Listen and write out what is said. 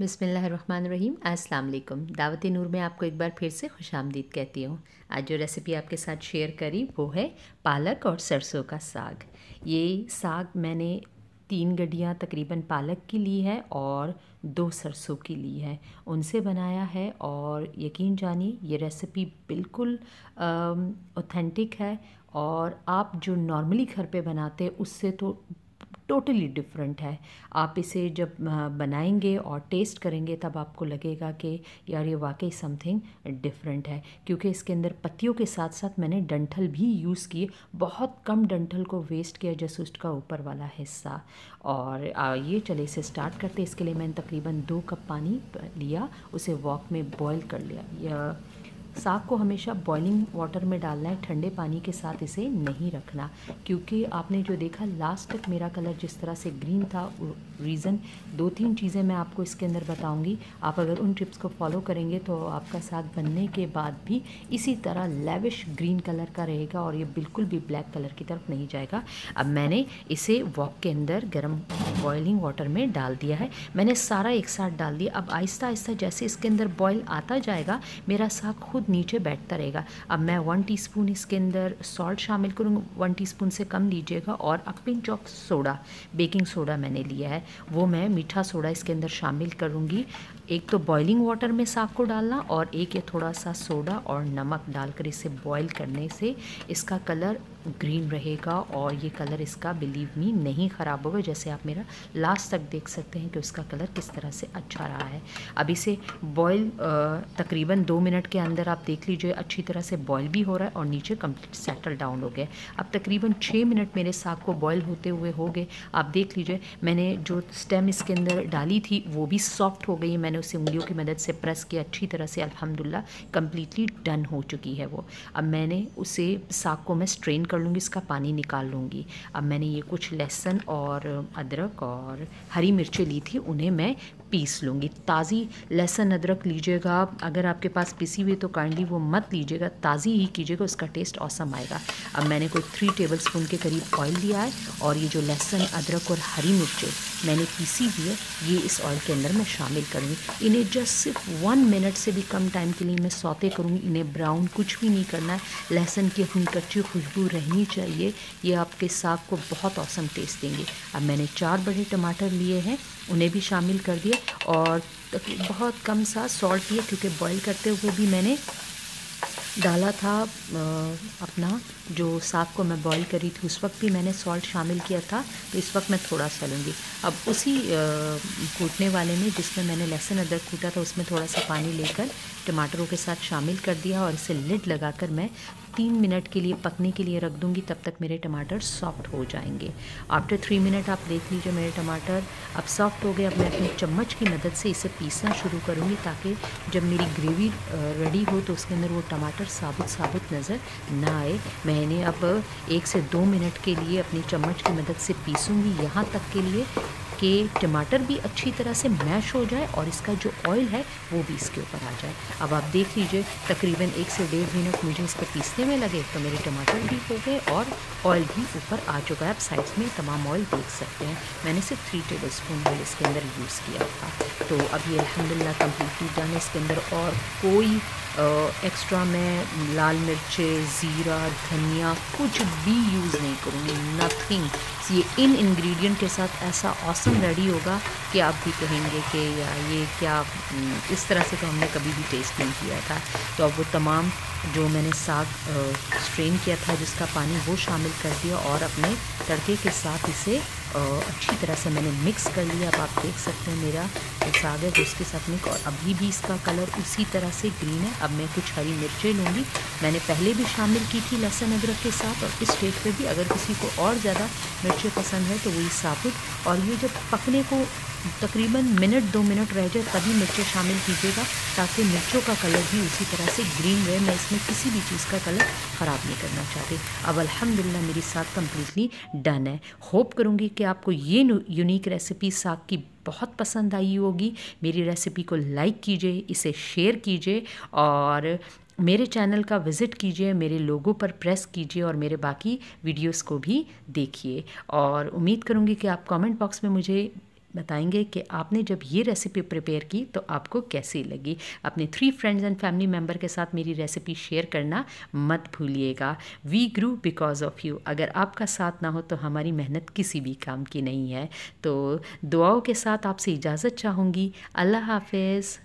बिसमीम अस्सलाम वालेकुम दावत नूर में आपको एक बार फिर से खुश आमदीद कहती हूँ। आज जो रेसिपी आपके साथ शेयर करी, वो है पालक और सरसों का साग। ये साग मैंने तीन गड्डियाँ तकरीबन पालक की ली है और दो सरसों की ली है। उनसे बनाया है और यकीन जानिए, ये रेसिपी बिल्कुल ऑथेंटिक है और आप जो नॉर्मली घर पे बनाते उससे तो टोटली डिफरेंट है। आप इसे जब बनाएँगे और टेस्ट करेंगे, तब आपको लगेगा कि यार ये वाकई समथिंग डिफरेंट है। क्योंकि इसके अंदर पत्तियों के साथ साथ मैंने डंठल भी यूज़ किए। बहुत कम डंठल को वेस्ट किया जसूस्ट का ऊपर वाला हिस्सा। और ये चले इसे स्टार्ट करते इसके लिए मैंने तकरीबन दो कप पानी लिया। उसे वॉक में बॉयल कर लिया। या साग को हमेशा बॉइलिंग वाटर में डालना है, ठंडे पानी के साथ इसे नहीं रखना। क्योंकि आपने जो देखा लास्ट तक मेरा कलर जिस तरह से ग्रीन था रीज़न दो तीन चीज़ें मैं आपको इसके अंदर बताऊँगी। आप अगर उन टिप्स को फॉलो करेंगे तो आपका साग बनने के बाद भी इसी तरह लेविश ग्रीन कलर का रहेगा और ये बिल्कुल भी ब्लैक कलर की तरफ़ नहीं जाएगा। अब मैंने इसे वॉक के अंदर गर्म बॉयलिंग वाटर में डाल दिया है। मैंने सारा एक साथ डाल दिया। अब आहिस्ता आहिस्ता जैसे इसके अंदर बॉयल आता जाएगा, मेरा साग खुद नीचे बैठता रहेगा। अब मैं वन टीस्पून इसके अंदर सॉल्ट शामिल करूँगा। वन टीस्पून से कम लीजिएगा और a pinch of soda baking soda मैंने लिया है। वो मैं मीठा सोडा इसके अंदर शामिल करूँगी। एक तो बॉइलिंग वाटर में साग को डालना और एक ये थोड़ा सा सोडा और नमक डालकर इसे बॉईल करने से इसका कलर ग्रीन रहेगा और ये कलर इसका बिलीव मी नहीं ख़राब होगा। जैसे आप मेरा लास्ट तक देख सकते हैं कि उसका कलर किस तरह से अच्छा रहा है। अब इसे बॉयल तकरीबन दो मिनट के अंदर आप देख लीजिए, अच्छी तरह से बॉयल भी हो रहा है और नीचे कंप्लीट सेटल डाउन हो गया अब तकरीबन छः मिनट मेरे साग को बॉयल होते हुए हो गए। आप देख लीजिए, मैंने जो स्टेम इसके अंदर डाली थी, वो भी सॉफ्ट हो गई मैंने उसे उंगलियों की मदद से प्रेस किया, अच्छी तरह से, अल्हम्दुलिल्लाह कम्प्लीटली डन हो चुकी है वो। अब मैंने उसे साग को मैं स्ट्रेन कर लूँगी, इसका पानी निकाल लूँगी। अब मैंने ये कुछ लहसुन और अदरक और हरी मिर्चें ली थी, उन्हें मैं पीस लूँगी। ताज़ी लहसुन, अदरक लीजिएगा, अगर आपके पास पिसी हुई तो काइंडली वो मत लीजिएगा, ताज़ी ही कीजिएगा, उसका टेस्ट औसम आएगा। अब मैंने कोई थ्री टेबल स्पून के करीब ऑयल लिया है और ये जो लहसुन, अदरक और हरी मिर्चें मैंने पीसी हुई है, ये इस ऑयल के अंदर मैं शामिल करूँगी। इन्हें जस्ट सिर्फ़ वन मिनट से भी कम टाइम के लिए मैं सौते करूँगी, इन्हें ब्राउन कुछ भी नहीं करना है, लहसुन की अपनी कच्ची खुशबू रहनी चाहिए, ये आपके साग को बहुत औसम टेस्ट देंगे। अब मैंने चार बड़े टमाटर लिए हैं, उन्हें भी शामिल कर दिए और बहुत कम सा सॉल्ट लिए क्योंकि बॉईल करते हुए भी मैंने डाला था अपना, जो साग को मैं बॉईल करी थी, उस वक्त भी मैंने सॉल्ट शामिल किया था तो इस वक्त मैं थोड़ा सा लूँगी। अब उसी कूटने वाले में, जिसमें मैंने लहसुन अदरक कूटा था, उसमें थोड़ा सा पानी लेकर टमाटरों के साथ शामिल कर दिया और इसे लिड लगाकर मैं तीन मिनट के लिए, पकने के लिए रख दूँगी, तब तक मेरे टमाटर सॉफ्ट हो जाएँगे। आफ्टर थ्री मिनट आप देख लीजिए मेरे टमाटर, अब सॉफ्ट हो गए, अब मैं अपने चम्मच की मदद से इसे पीसना शुरू करूँगी, ताकि जब मेरी ग्रेवी रेडी हो तो उसके अंदर वो टमाटर साबुत साबुत नज़र ना आए। मैंने अब एक से दो मिनट के लिए अपनी चम्मच की मदद से पीसूँगी। यहाँ तक के लिए कि टमाटर भी अच्छी तरह से मैश हो जाए और इसका जो ऑयल है, वो भी इसके ऊपर आ जाए। अब आप देख लीजिए, तकरीबन एक से डेढ़ मिनट मुझे इसको पीसने में लगे तो मेरे टमाटर भी हो गए और ऑयल भी ऊपर आ चुका है। आप साइड्स में तमाम ऑयल देख सकते हैं। मैंने सिर्फ़ थ्री टेबल स्पून ऑयल इसके अंदर यूज़ किया था। तो ये अलहमदिल्ला कम्प्लीटली डन इसके अंदर और कोई एक्स्ट्रा मैं लाल मिर्चें, ज़ीरा, धनिया कुछ भी यूज़ नहीं करूँगी। नथिंग ये इन इंग्रेडिएंट के साथ ऐसा औसम रेडी होगा कि आप भी कहेंगे कि ये क्या इस तरह से तो हमने कभी भी टेस्ट नहीं किया था। तो अब वो तमाम जो मैंने साग स्ट्रेन किया था, जिसका पानी वो शामिल कर दिया और अपने तड़के के साथ इसे अच्छी तरह से मैंने मिक्स कर लिया। अब आप देख सकते हैं मेरा जो साग है उसके साथ मिक्स और अभी भी इसका कलर उसी तरह से ग्रीन है। अब मैं कुछ हरी मिर्चें लूँगी। मैंने पहले भी शामिल की थी लहसुन अदरक के साथ और इस स्टेज पे भी अगर किसी को और ज़्यादा मिर्चें पसंद है तो वही साबुत और ये जब पकने को तकरीबन मिनट, दो मिनट रह जाए, तभी मिर्चें शामिल कीजिएगा ताकि मिर्चों का कलर भी उसी तरह से ग्रीन रहे। मैं इसमें किसी भी चीज़ का कलर ख़राब नहीं करना चाहती। अब अल्हम्दुलिल्लाह मेरी साग कम्प्लीटली डन है। होप करूँगी कि आपको ये यूनिक रेसिपी साग की बहुत पसंद आई होगी। मेरी रेसिपी को लाइक कीजिए, इसे शेयर कीजिए और मेरे चैनल का विज़िट कीजिए, मेरे लोगों पर प्रेस कीजिए और मेरे बाकी वीडियोस को भी देखिए। और उम्मीद करूँगी कि आप कमेंट बॉक्स में मुझे बताएँगे कि आपने जब ये रेसिपी प्रिपेयर की तो आपको कैसी लगी? अपने three friends and family member के साथ मेरी रेसिपी शेयर करना मत भूलिएगा। We grow because of you अगर आपका साथ ना हो तो हमारी मेहनत किसी भी काम की नहीं है। तो दुआओं के साथ आपसे इजाज़त चाहूँगी। अल्लाह हाफिज़।